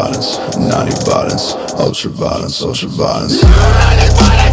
violence, ultra violence, naughty ultra violence, ultra violence. Running violence,